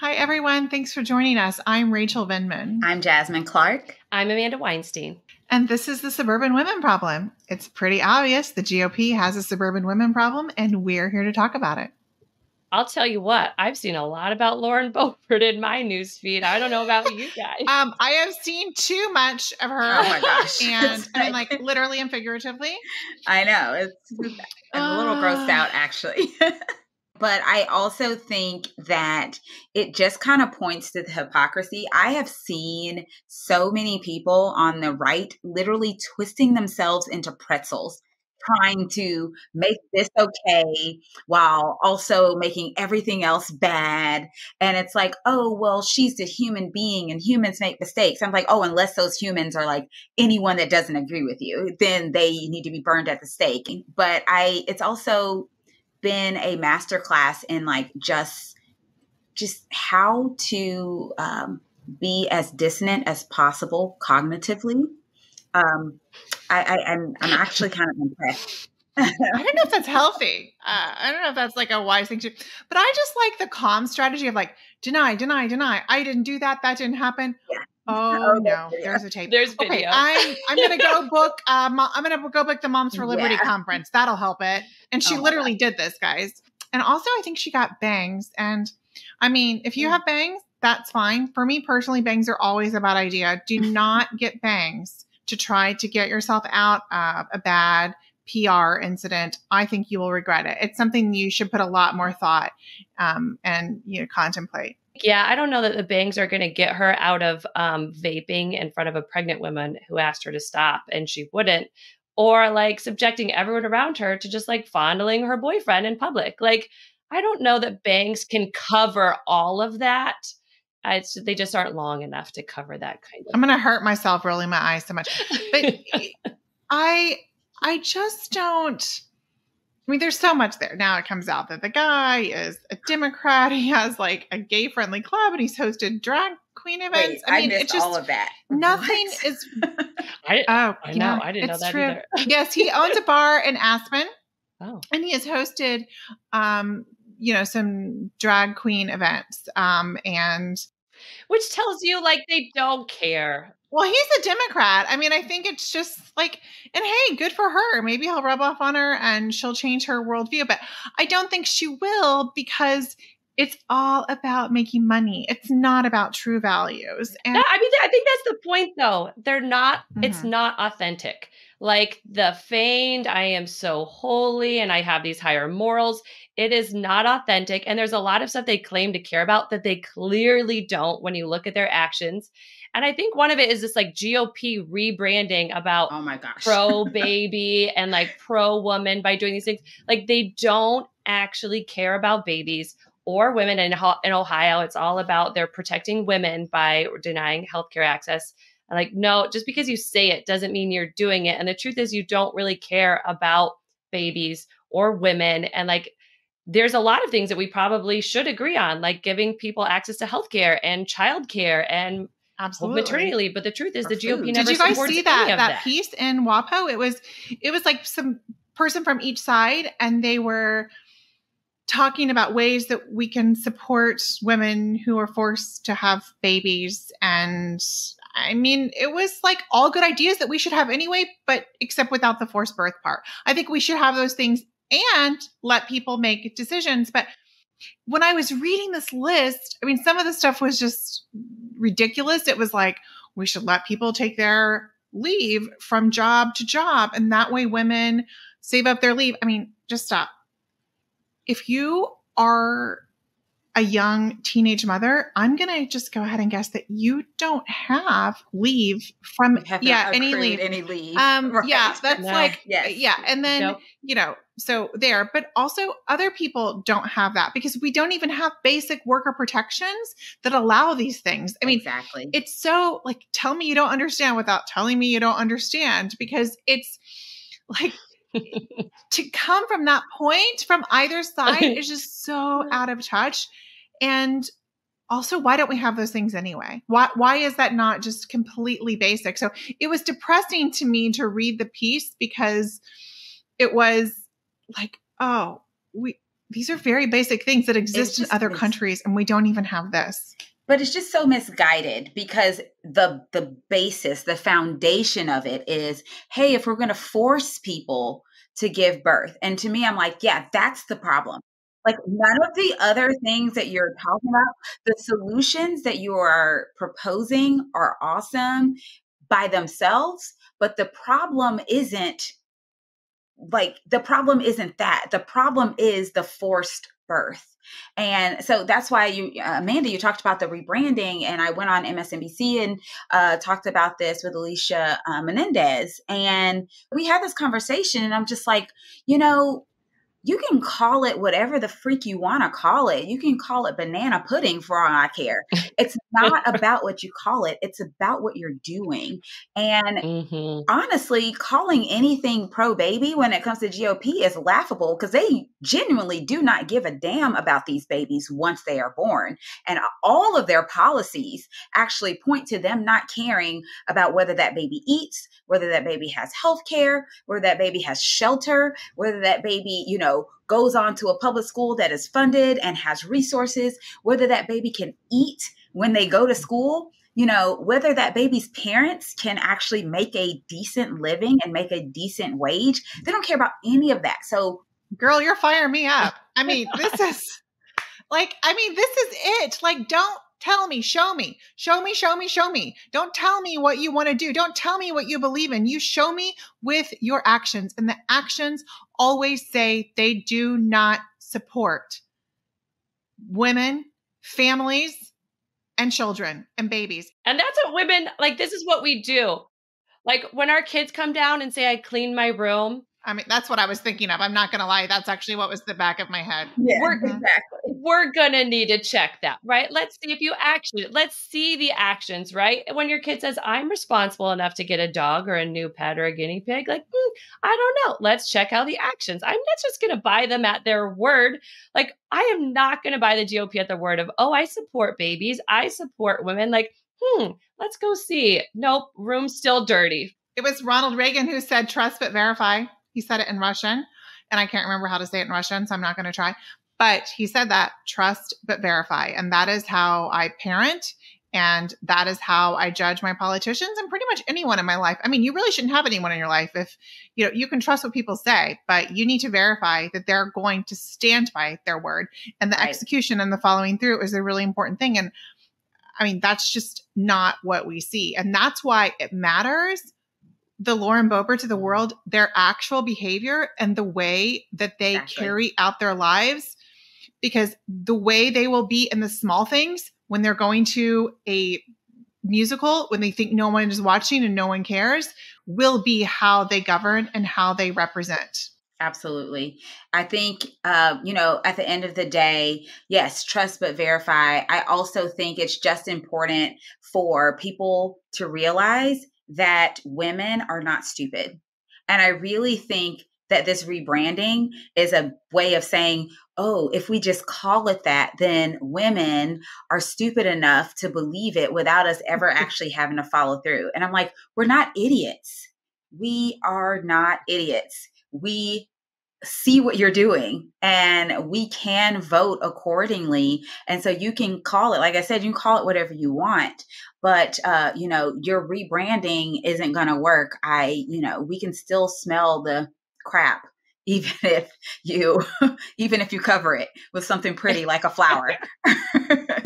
Hi, everyone. Thanks for joining us. I'm Rachel Vindman. I'm Jasmine Clark. I'm Amanda Weinstein. And this is the Suburban Women Problem. It's pretty obvious the GOP has a suburban women problem, and we're here to talk about it. I'll tell you what, I've seen a lot about Lauren Boebert in my newsfeed. I don't know about you guys. um, I have seen too much of her. Oh my gosh. And I mean, like literally and figuratively. I know. It's I'm a little grossed out actually. but I also think that it just kind of points to the hypocrisy. I have seen so many people on the right literally twisting themselves into pretzels trying to make this okay while also making everything else bad. And it's like, oh, well, she's a human being and humans make mistakes. I'm like, oh, unless those humans are like anyone that doesn't agree with you, then they need to be burned at the stake. But I, it's also been a masterclass in like just, just how to um, be as dissonant as possible cognitively um, I, I, am I'm, I'm actually kind of impressed. I don't know if that's healthy. Uh, I don't know if that's like a wise thing to, but I just like the calm strategy of like deny, deny, deny. I didn't do that. That didn't happen. Yeah. Oh, oh no, there's a tape. There's video. Okay, I'm I'm gonna go book. Uh, mo- I'm gonna go book the Moms for Liberty yeah. conference. That'll help it. And she oh literally did this, guys. And also, I think she got bangs. And I mean, if you mm. have bangs, that's fine. For me personally, bangs are always a bad idea. Do not get bangs to try to get yourself out of a bad PR incident, I think you will regret it. It's something you should put a lot more thought um, and you know contemplate. Yeah, I don't know that the bangs are going to get her out of um, vaping in front of a pregnant woman who asked her to stop and she wouldn't, or like subjecting everyone around her to just like fondling her boyfriend in public. Like, I don't know that bangs can cover all of that. I, they just aren't long enough to cover that kind of. I'm going to hurt myself rolling my eyes so much, but I I just don't. I mean, there's so much there. Now it comes out that the guy is a Democrat. He has like a gay friendly club and he's hosted drag queen events. Wait, I mean, I it's just all of that. Nothing what? is. I, oh, I know. I didn't know that true. either. yes, he owns a bar in Aspen. Oh. And he has hosted, um, you know, some drag queen events. Um, and which tells you like they don't care. Well, he's a Democrat. I mean, I think it's just like, and hey, good for her. Maybe he'll rub off on her and she'll change her worldview. But I don't think she will because it's all about making money. It's not about true values. And I mean, I think that's the point, though. They're not. Mm-hmm. It's not authentic. Like the feigned, I am so holy and I have these higher morals. It is not authentic. And there's a lot of stuff they claim to care about that they clearly don't when you look at their actions. And I think one of it is this like GOP rebranding about oh my gosh pro baby and like pro woman by doing these things. Like they don't actually care about babies or women in, in Ohio. It's all about they're protecting women by denying healthcare access. And like, no, just because you say it doesn't mean you're doing it. And the truth is, you don't really care about babies or women. And like, there's a lot of things that we probably should agree on, like giving people access to healthcare and childcare and absolutely maternity leave. But the truth is, the GOP never. Did you guys see that that, that piece in WAPO? It was it was like some person from each side, and they were talking about ways that we can support women who are forced to have babies and I mean, it was like all good ideas that we should have anyway, but except without the forced birth part. I think we should have those things and let people make decisions. But when I was reading this list, I mean, some of the stuff was just ridiculous. It was like, we should let people take their leave from job to job. And that way women save up their leave. I mean, just stop. If you are a young teenage mother, I'm going to just go ahead and guess that you don't have leave from yeah any leave any leave. Um right. yeah, that's no. like yes. yeah, and then nope. you know, so there, but also other people don't have that because we don't even have basic worker protections that allow these things. I mean, exactly. It's so like tell me you don't understand without telling me you don't understand because it's like to come from that point from either side is just so out of touch. And also, why don't we have those things anyway? Why why is that not just completely basic? So it was depressing to me to read the piece because it was like, oh, we these are very basic things that exist in other countries and we don't even have this but it's just so misguided because the the basis the foundation of it is hey if we're going to force people to give birth and to me i'm like yeah that's the problem. Like none of the other things that you're talking about the solutions that you are proposing are awesome by themselves but the problem isn't like the problem isn't that. The problem is the forced birth. And so that's why you amanda you talked about the rebranding and i went on msnbc and uh, talked about this with alicia uh, menendez and we had this conversation and i'm just like you know you can call it whatever the freak you want to call it. You can call it banana pudding for all I care. It's not about what you call it, it's about what you're doing. And mm-hmm. honestly, calling anything pro baby when it comes to GOP is laughable because they genuinely do not give a damn about these babies once they are born. And all of their policies actually point to them not caring about whether that baby eats, whether that baby has health care, whether that baby has shelter, whether that baby, you know, goes on to a public school that is funded and has resources, whether that baby can eat when they go to school, you know, whether that baby's parents can actually make a decent living and make a decent wage. They don't care about any of that. So, girl, you're firing me up. I mean, this is like, I mean, this is it. Like, don't Tell me, show me, show me, show me, show me. Don't tell me what you want to do. Don't tell me what you believe in. You show me with your actions. And the actions always say they do not support women, families, and children and babies. And that's what women like. This is what we do. Like when our kids come down and say, I clean my room, I mean, that's what I was thinking of. I'm not going to lie. That's actually what was the back of my head. Yeah, we're, exactly. We're going to need to check that, right? Let's see if you actually, let's see the actions, right? When your kid says, I'm responsible enough to get a dog or a new pet or a guinea pig, like, mm, I don't know. Let's check out the actions. I'm not just going to buy them at their word. Like, I am not going to buy the GOP at the word of, oh, I support babies. I support women. Like, hmm, let's go see. Nope, room's still dirty. It was Ronald Reagan who said, trust but verify. He said it in Russian, and I can't remember how to say it in Russian, so I'm not going to try. But he said that trust but verify. And that is how I parent. And that is how I judge my politicians and pretty much anyone in my life. I mean, you really shouldn't have anyone in your life if you know you can trust what people say, but you need to verify that they're going to stand by their word. And the right. execution and the following through is a really important thing. And I mean, that's just not what we see. And that's why it matters the Lauren Boebert to the world, their actual behavior and the way that they exactly. carry out their lives, because the way they will be in the small things when they're going to a musical, when they think no one is watching and no one cares, will be how they govern and how they represent. Absolutely. I think, uh, you know, at the end of the day, yes, trust but verify. I also think it's just important for people to realize that women are not stupid. And I really think that this rebranding is a way of saying, oh, if we just call it that, then women are stupid enough to believe it without us ever actually having to follow through. And I'm like, we're not idiots. We are not idiots. We see what you're doing and we can vote accordingly and so you can call it like i said you call it whatever you want but uh, you know your rebranding isn't going to work. I you know we can still smell the crap even if you even if you cover it with something pretty like a flower